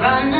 run